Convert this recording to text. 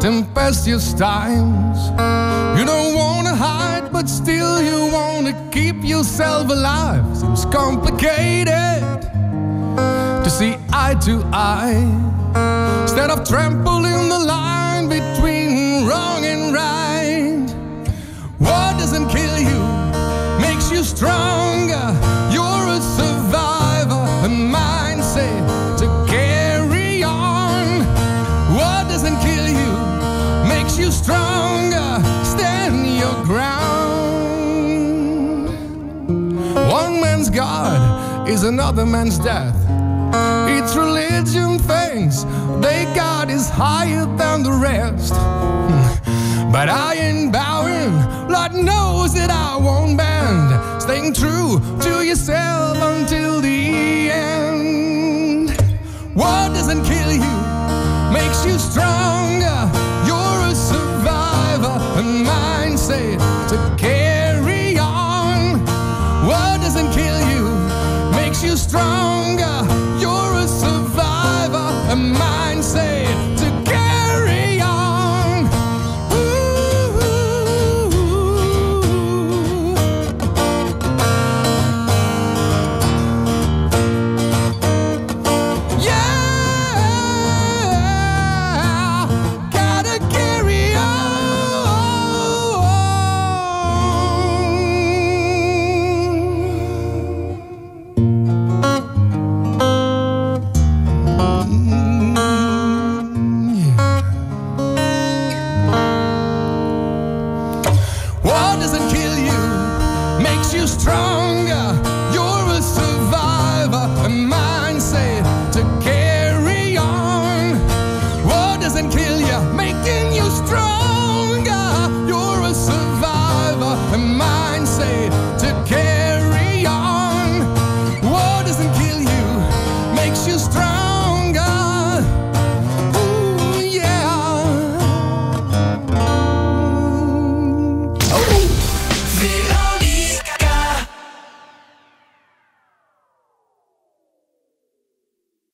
tempestuous times. You don't wanna hide, but still you wanna keep yourself alive. Seems complicated to see eye to eye. Instead of trampling the line between wrong and right. What doesn't kill you makes you stronger. Man's God is another man's death. It's religion things they God is higher than the rest. But I ain't bowing, Lord knows that I won't bend. Staying true to yourself until the end. What doesn't kill you makes you stronger. Doesn't kill you makes you stronger.